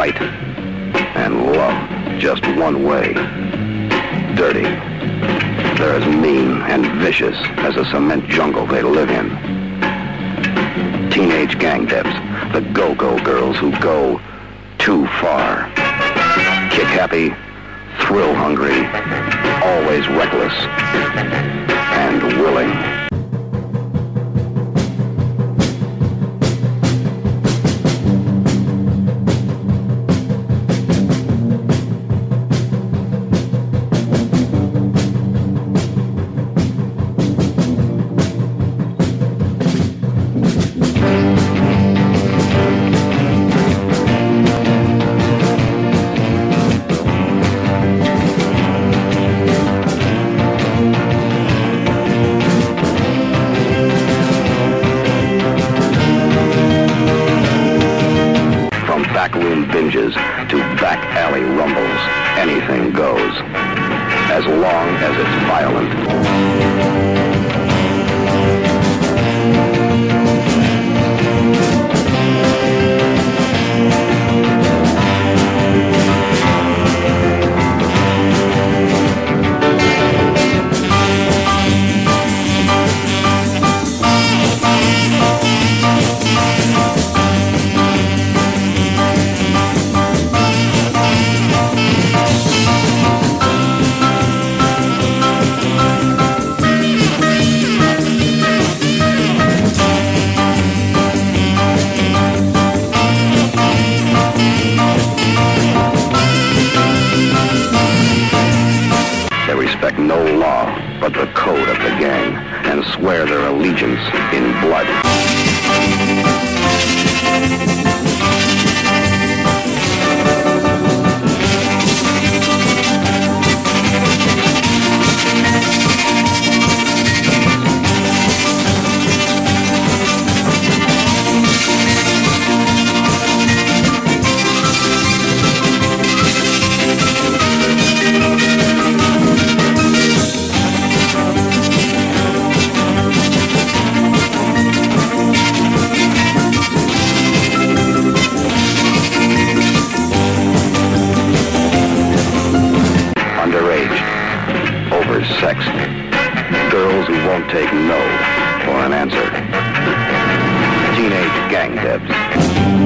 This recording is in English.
fight. And love just one way. Dirty. They're as mean and vicious as the cement jungle they live in. Teenage gang debs, the go-go girls who go too far. Kick happy, thrill hungry, always reckless, and willing. Backroom binges to back alley rumbles, anything goes. As long as it's violent. No law but the code of the gang and swear their allegiance in blood. Won't take no for an answer. Teenage gang debs.